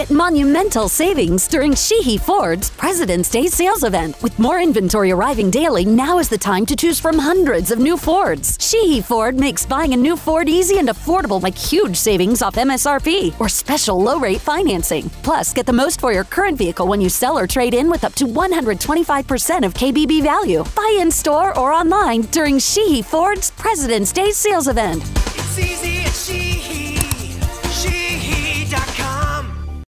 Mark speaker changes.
Speaker 1: Get monumental savings during Sheehy Ford's President's Day sales event. With more inventory arriving daily, now is the time to choose from hundreds of new Fords. Sheehy Ford makes buying a new Ford easy and affordable like huge savings off MSRP or special low rate financing. Plus, get the most for your current vehicle when you sell or trade in with up to 125% of KBB value. Buy in store or online during Sheehy Ford's President's Day sales event.